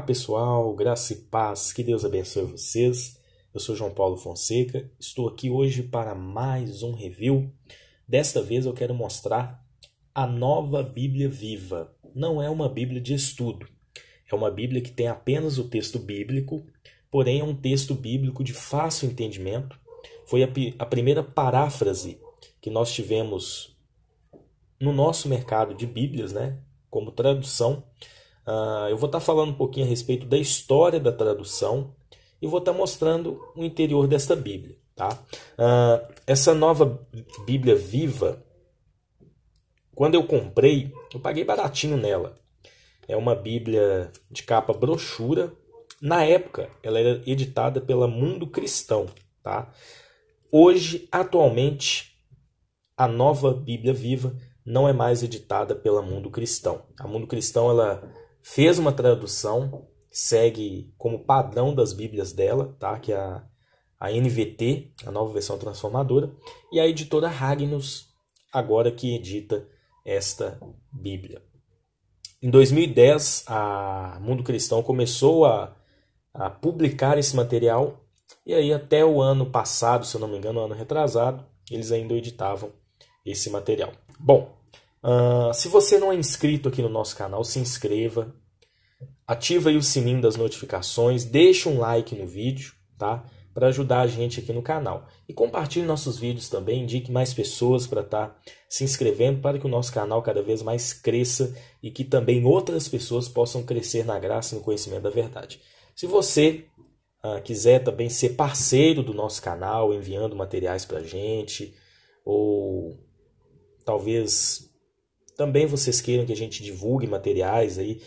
Olá pessoal, graça e paz, que Deus abençoe vocês. Eu sou João Paulo Fonseca, estou aqui hoje para mais um review. Desta vez eu quero mostrar a nova Bíblia Viva. Não é uma Bíblia de estudo, é uma Bíblia que tem apenas o texto bíblico, porém é um texto bíblico de fácil entendimento. Foi a, a primeira paráfrase que nós tivemos no nosso mercado de Bíblias, né, como tradução Uh, eu vou estar tá falando um pouquinho a respeito da história da tradução e vou estar tá mostrando o interior desta Bíblia. Tá? Uh, essa nova Bíblia viva, quando eu comprei, eu paguei baratinho nela. É uma Bíblia de capa brochura. Na época, ela era editada pela Mundo Cristão. Tá? Hoje, atualmente, a nova Bíblia Viva não é mais editada pela Mundo Cristão. A Mundo Cristão ela fez uma tradução, segue como padrão das Bíblias dela, tá? que é a, a NVT, a nova versão transformadora, e a editora Ragnus, agora que edita esta Bíblia. Em 2010, a Mundo Cristão começou a, a publicar esse material, e aí até o ano passado, se eu não me engano, ano retrasado, eles ainda editavam esse material. Bom, Uh, se você não é inscrito aqui no nosso canal, se inscreva, ativa o sininho das notificações, deixa um like no vídeo, tá? Para ajudar a gente aqui no canal. E compartilhe nossos vídeos também, indique mais pessoas para estar tá se inscrevendo para que o nosso canal cada vez mais cresça e que também outras pessoas possam crescer na graça e no conhecimento da verdade. Se você uh, quiser também ser parceiro do nosso canal, enviando materiais para gente, ou talvez também vocês queiram que a gente divulgue materiais aí,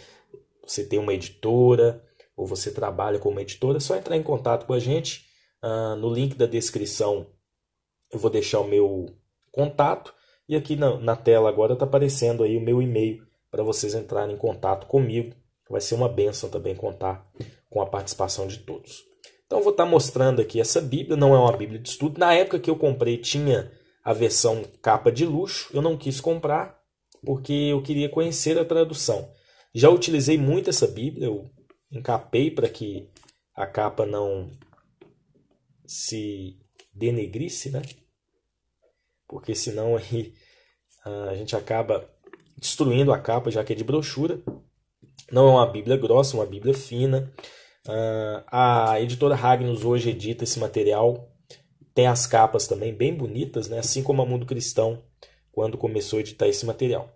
você tem uma editora ou você trabalha com uma editora, é só entrar em contato com a gente. Uh, no link da descrição eu vou deixar o meu contato e aqui na, na tela agora está aparecendo aí o meu e-mail para vocês entrarem em contato comigo. Vai ser uma benção também contar com a participação de todos. Então eu vou estar tá mostrando aqui essa Bíblia, não é uma Bíblia de estudo. Na época que eu comprei tinha a versão capa de luxo, eu não quis comprar, porque eu queria conhecer a tradução. Já utilizei muito essa Bíblia, eu encapei para que a capa não se denegrisse, né? Porque senão aí a gente acaba destruindo a capa, já que é de brochura. Não é uma Bíblia grossa, é uma Bíblia fina. A editora Ragnus hoje edita esse material. Tem as capas também bem bonitas, né? assim como a Mundo Cristão quando começou a editar esse material.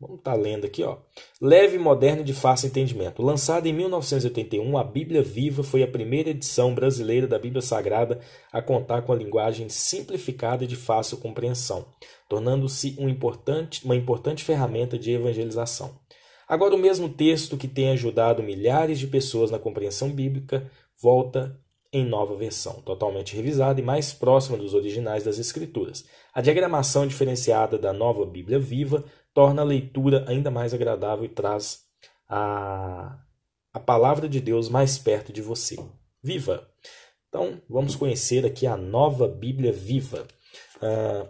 Vamos estar tá lendo aqui, ó. Leve, moderno e de fácil entendimento. Lançada em 1981, a Bíblia Viva foi a primeira edição brasileira da Bíblia Sagrada a contar com a linguagem simplificada e de fácil compreensão, tornando-se um importante, uma importante ferramenta de evangelização. Agora, o mesmo texto que tem ajudado milhares de pessoas na compreensão bíblica volta em nova versão, totalmente revisada e mais próxima dos originais das Escrituras. A diagramação diferenciada da nova Bíblia Viva torna a leitura ainda mais agradável e traz a, a palavra de Deus mais perto de você. Viva! Então, vamos conhecer aqui a nova Bíblia Viva. Ah,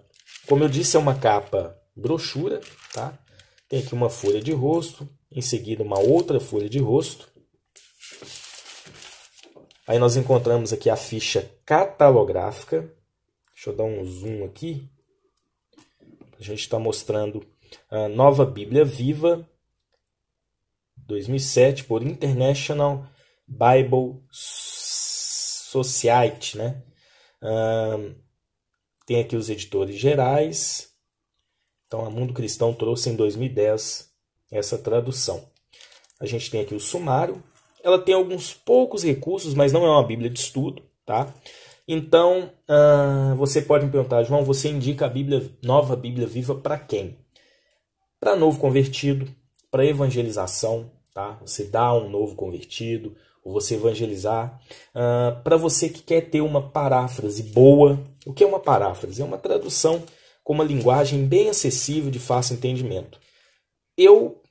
como eu disse, é uma capa brochura, tá? Tem aqui uma folha de rosto, em seguida uma outra folha de rosto, Aí nós encontramos aqui a ficha catalográfica. Deixa eu dar um zoom aqui. A gente está mostrando a nova Bíblia Viva 2007 por International Bible Society, né? tem aqui os editores gerais. Então, a Mundo Cristão trouxe em 2010 essa tradução. A gente tem aqui o sumário, ela tem alguns poucos recursos, mas não é uma Bíblia de estudo, tá? Então, uh, você pode me perguntar, João, você indica a Bíblia, nova Bíblia viva para quem? Para novo convertido, para evangelização, tá? Você dá um novo convertido, ou você evangelizar. Uh, para você que quer ter uma paráfrase boa, o que é uma paráfrase? É uma tradução com uma linguagem bem acessível, de fácil entendimento. Eu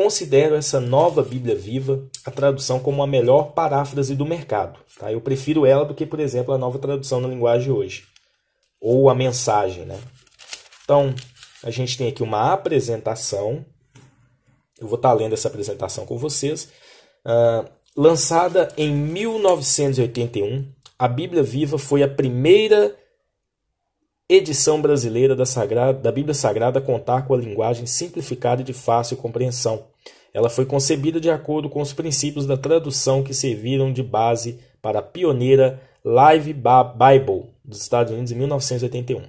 considero essa nova Bíblia Viva a tradução como a melhor paráfrase do mercado. Tá? Eu prefiro ela do que, por exemplo, a nova tradução na linguagem hoje, ou a mensagem. Né? Então, a gente tem aqui uma apresentação. Eu vou estar lendo essa apresentação com vocês. Uh, lançada em 1981, a Bíblia Viva foi a primeira edição brasileira da, Sagrada, da Bíblia Sagrada a contar com a linguagem simplificada e de fácil compreensão. Ela foi concebida de acordo com os princípios da tradução que serviram de base para a pioneira Live Bible dos Estados Unidos em 1981.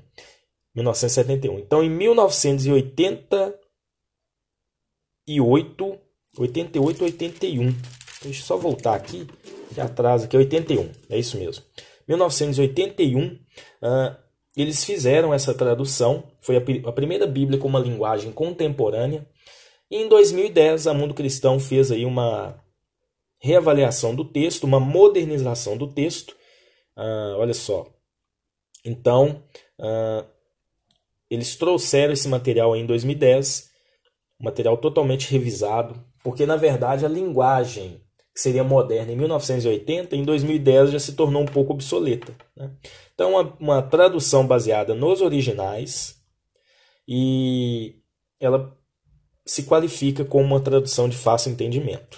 1971. Então, em 1988, 88, 81. Deixa eu só voltar aqui, que atrás aqui é 81, é isso mesmo. 1981, uh, eles fizeram essa tradução, foi a, a primeira Bíblia com uma linguagem contemporânea. E em 2010, a Mundo Cristão fez aí uma reavaliação do texto, uma modernização do texto. Uh, olha só. Então, uh, eles trouxeram esse material em 2010, material totalmente revisado, porque na verdade a linguagem que seria moderna em 1980, em 2010 já se tornou um pouco obsoleta. Né? Então, uma, uma tradução baseada nos originais e ela se qualifica como uma tradução de fácil entendimento.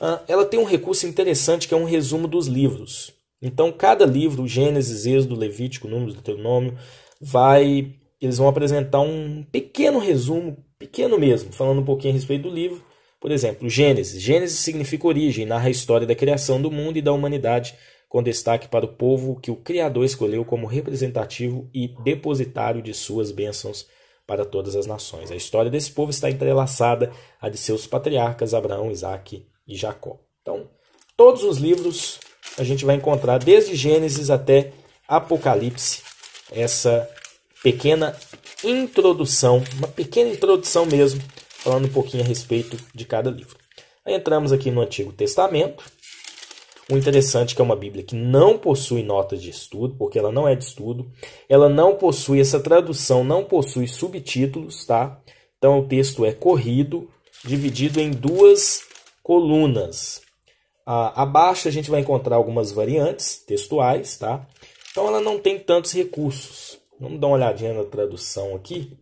Ah, ela tem um recurso interessante que é um resumo dos livros. Então, cada livro, Gênesis, Êxodo, Levítico, Números, Deuteronômio, vai, eles vão apresentar um pequeno resumo, pequeno mesmo, falando um pouquinho a respeito do livro, por exemplo, Gênesis. Gênesis significa origem, narra a história da criação do mundo e da humanidade, com destaque para o povo que o Criador escolheu como representativo e depositário de suas bênçãos para todas as nações. A história desse povo está entrelaçada à de seus patriarcas Abraão, Isaac e Jacó. Então, todos os livros a gente vai encontrar, desde Gênesis até Apocalipse, essa pequena introdução, uma pequena introdução mesmo falando um pouquinho a respeito de cada livro. Aí entramos aqui no Antigo Testamento. O interessante é que é uma Bíblia que não possui notas de estudo, porque ela não é de estudo. Ela não possui, essa tradução não possui subtítulos, tá? Então o texto é corrido, dividido em duas colunas. Ah, abaixo a gente vai encontrar algumas variantes textuais, tá? Então ela não tem tantos recursos. Vamos dar uma olhadinha na tradução aqui.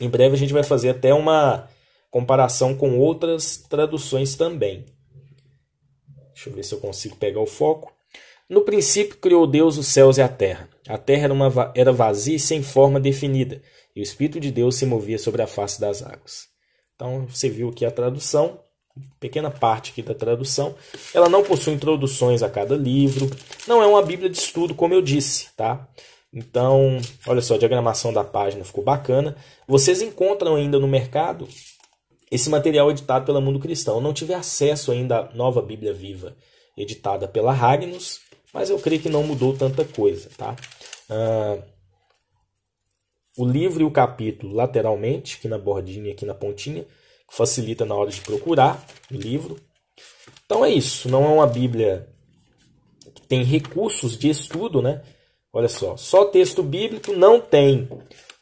Em breve a gente vai fazer até uma comparação com outras traduções também. Deixa eu ver se eu consigo pegar o foco. No princípio criou Deus os céus e a terra. A terra era, uma, era vazia e sem forma definida, e o Espírito de Deus se movia sobre a face das águas. Então você viu aqui a tradução, pequena parte aqui da tradução. Ela não possui introduções a cada livro, não é uma Bíblia de estudo, como eu disse, tá? Então, olha só, a diagramação da página ficou bacana. Vocês encontram ainda no mercado esse material editado pela Mundo Cristão. Não tive acesso ainda à nova Bíblia Viva editada pela Ragnus, mas eu creio que não mudou tanta coisa, tá? Ah, o livro e o capítulo lateralmente, aqui na bordinha, aqui na pontinha, facilita na hora de procurar o livro. Então é isso, não é uma Bíblia que tem recursos de estudo, né? Olha só, só texto bíblico não tem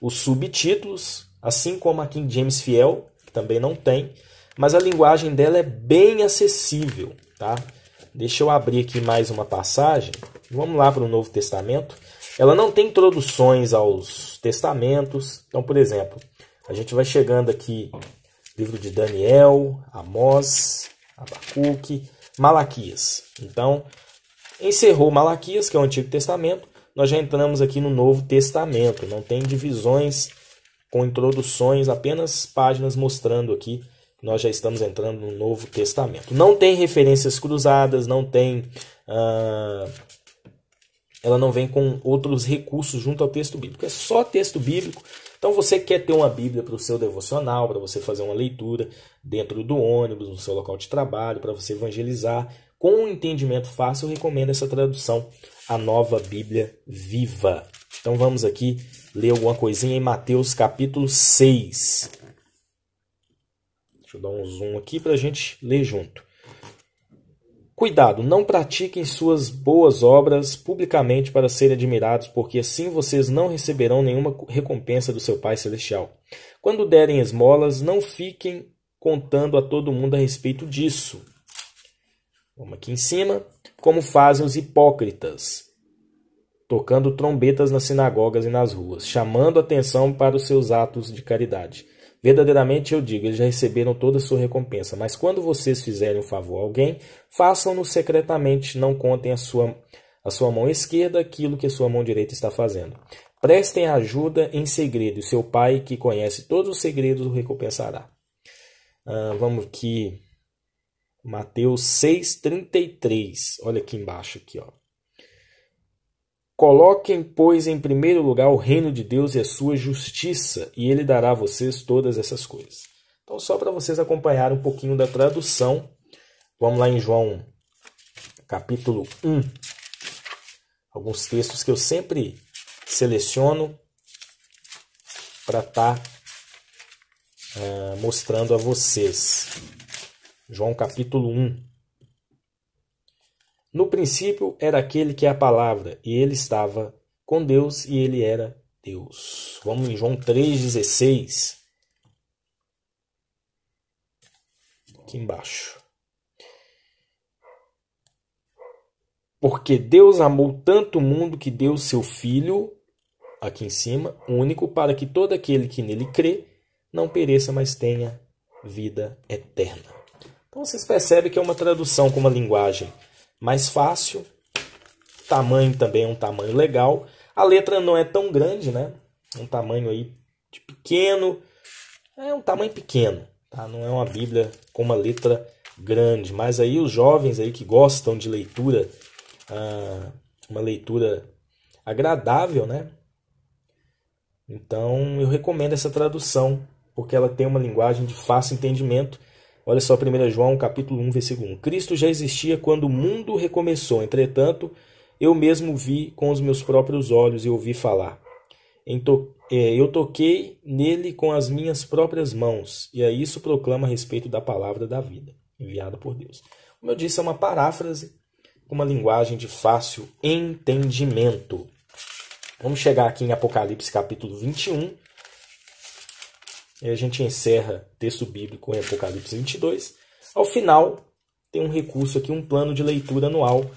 os subtítulos, assim como a King James Fiel, também não tem, mas a linguagem dela é bem acessível, tá? Deixa eu abrir aqui mais uma passagem. Vamos lá para o Novo Testamento. Ela não tem introduções aos testamentos. Então, por exemplo, a gente vai chegando aqui livro de Daniel, Amós, Abacuque, Malaquias. Então, encerrou Malaquias, que é o Antigo Testamento, nós já entramos aqui no Novo Testamento. Não tem divisões com introduções, apenas páginas mostrando aqui que nós já estamos entrando no Novo Testamento. Não tem referências cruzadas, não tem. Uh, ela não vem com outros recursos junto ao texto bíblico. É só texto bíblico. Então você quer ter uma Bíblia para o seu devocional, para você fazer uma leitura dentro do ônibus, no seu local de trabalho, para você evangelizar. com um entendimento fácil, eu recomendo essa tradução, a Nova Bíblia Viva. Então vamos aqui ler alguma coisinha em Mateus capítulo 6. Deixa eu dar um zoom aqui para a gente ler junto. Cuidado, não pratiquem suas boas obras publicamente para serem admirados, porque assim vocês não receberão nenhuma recompensa do seu Pai Celestial. Quando derem esmolas, não fiquem contando a todo mundo a respeito disso. Vamos aqui em cima. Como fazem os hipócritas, tocando trombetas nas sinagogas e nas ruas, chamando atenção para os seus atos de caridade. Verdadeiramente eu digo, eles já receberam toda a sua recompensa. Mas quando vocês fizerem um favor a alguém, façam-no secretamente, não contem a sua, a sua mão esquerda aquilo que a sua mão direita está fazendo. Prestem ajuda em segredo, e seu pai, que conhece todos os segredos, o recompensará. Ah, vamos aqui. Mateus 6,33. Olha aqui embaixo, aqui, ó. Coloquem, pois, em primeiro lugar o reino de Deus e a sua justiça, e ele dará a vocês todas essas coisas. Então, só para vocês acompanharem um pouquinho da tradução, vamos lá em João capítulo 1. Alguns textos que eu sempre seleciono para estar tá, uh, mostrando a vocês. João capítulo 1. No princípio era aquele que é a palavra, e ele estava com Deus e ele era Deus. Vamos em João 3,16. Aqui embaixo. Porque Deus amou tanto o mundo que deu seu Filho, aqui em cima, único, para que todo aquele que nele crê não pereça, mas tenha vida eterna. Então vocês percebem que é uma tradução com uma linguagem mais fácil. Tamanho também é um tamanho legal. A letra não é tão grande, né? Um tamanho aí de pequeno. É um tamanho pequeno, tá? Não é uma Bíblia com uma letra grande. Mas aí os jovens aí que gostam de leitura, ah, uma leitura agradável, né? Então eu recomendo essa tradução, porque ela tem uma linguagem de fácil entendimento Olha só 1 João capítulo 1, versículo 1. Cristo já existia quando o mundo recomeçou, entretanto, eu mesmo vi com os meus próprios olhos e ouvi falar. É, eu toquei nele com as minhas próprias mãos, e a isso proclama a respeito da palavra da vida, enviada por Deus. Como eu disse, é uma paráfrase com uma linguagem de fácil entendimento. Vamos chegar aqui em Apocalipse capítulo 21, e a gente encerra texto bíblico em Apocalipse 22. Ao final, tem um recurso aqui, um plano de leitura anual.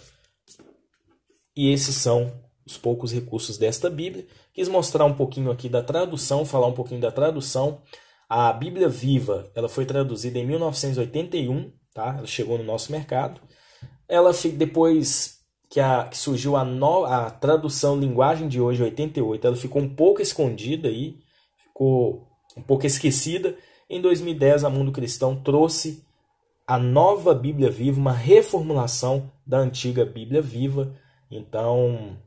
E esses são os poucos recursos desta Bíblia. Quis mostrar um pouquinho aqui da tradução, falar um pouquinho da tradução. A Bíblia Viva, ela foi traduzida em 1981, tá? Ela chegou no nosso mercado. Ela depois que, a, que surgiu a, no, a tradução linguagem de hoje, 88, ela ficou um pouco escondida aí, ficou um pouco esquecida, em 2010 a Mundo Cristão trouxe a nova Bíblia Viva, uma reformulação da antiga Bíblia Viva. Então,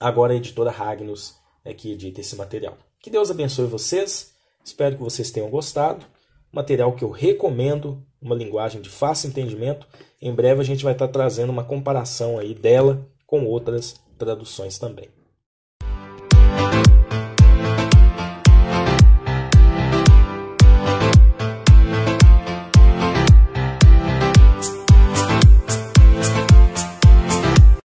agora a editora Ragnos é que edita esse material. Que Deus abençoe vocês. Espero que vocês tenham gostado. Material que eu recomendo, uma linguagem de fácil entendimento. Em breve a gente vai estar trazendo uma comparação aí dela com outras traduções também.